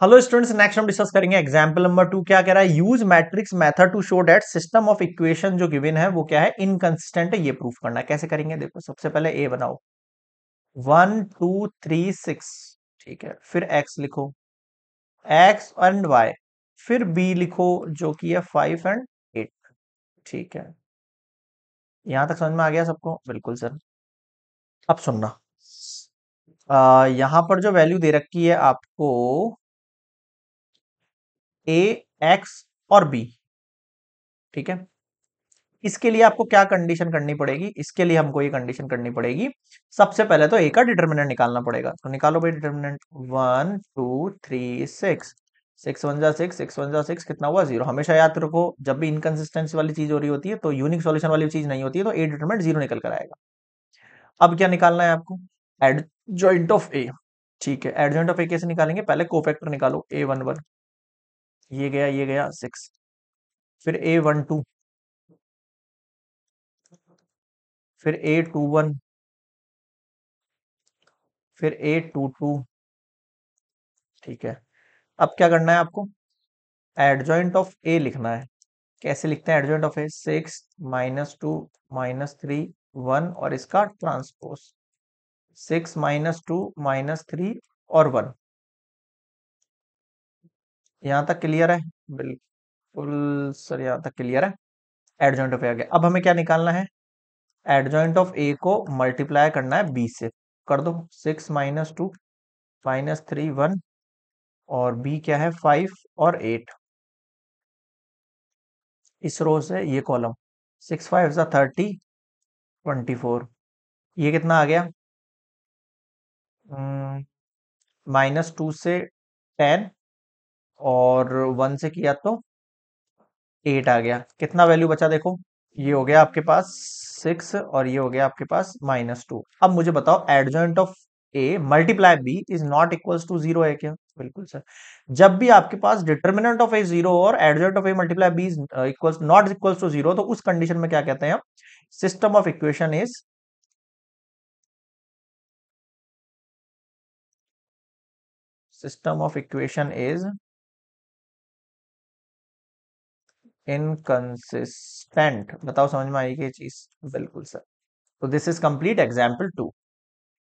Hello students next हम discuss करेंगे example number two क्या कह रहा है? Use matrix method to show that system of equation जो गिवन है, वो क्या है? इनकंसिस्टेंट है, ये प्रूफ करना है। कैसे करेंगे? देखो, सबसे पहले ए बनाओ। वन टू थ्री सिक्स ठीक है। फिर एक्स लिखो। एक्स एंड वाई फिर बी लिखो, जो कि है फाइव एंड एट ठीक है। यहाँ तक समझ में आ गया सबको? बिल्कुल सर अब सुनना। यहाँ पर जो वैल्यू दे रखी है आपको ए एक्स और बी ठीक है? इसके लिए आपको क्या कंडीशन करनी पड़ेगी? इसके लिए हमको ये कंडीशन करनी पड़ेगी। सबसे पहले तो ए का डिटर्मिनेंट निकालना पड़ेगा। तो निकालो भाई determinant one two three six six one जा सिक्स सिक्स वन जा सिक्स कितना हुआ? ज़ीरो हमेशा याद रखो, जब भी इनकंसिस्टेंसी वाली चीज़ हो रही होती है तो यूनिक सॉल्यूशन वाली चीज़ नहीं होती है तो ए डिटर्मिनेंट ज़ीरो निकल कर आएगा। अब क्या निकालना है आपको? एड जॉइंट ऑफ़ ए ठीक है एड जॉइंट ऑफ़ ए कैसे निकालेंगे? पहले कोफैक्टर निकालो ए वन वन ये गया ये गया सिक्स फिर ए वन टू फिर ए टू वन फिर ए टू टू ठीक है। अब क्या करना है आपको? एडजॉइंट ऑफ़ ए लिखना है। कैसे लिखते हैं adjoint of A six minus two minus three one और इसका transpose six minus two minus three और वन यहाँ तक क्लियर है? बिल्कुल सर, यहाँ तक क्लियर है। एड एडजॉइंट ऑफ़ ए आ गया। अब हमें क्या निकालना है? एड एडजॉइंट ऑफ़ ए को मल्टीप्लाई करना है बी से। कर दो। Six minus two, minus three, one और बी क्या है? फाइव और एट। इस रो से ये कॉलम। सिक्स फाइव सा थर्टी, ट्वेंटी फोर। ये कितना आ गया? माइनस टू से टेन और वन से किया तो एट आ गया। कितना वैल्यू बचा देखो? ये हो गया आपके पास सिक्स और ये हो गया आपके पास माइनस टू अब मुझे बताओ adjoint of A multiply B is not equals to zero है क्या? बिल्कुल सर। जब भी आपके पास डिटर्मिनेंट ऑफ़ ए ज़ीरो और adjoint of A multiply B is equals not equals to zero तो उस कंडीशन में क्या कहते हैं system of equation is system of equation is inconsistent बताओ, समझ में आई ये चीज़? बिल्कुल सर तो this is complete example two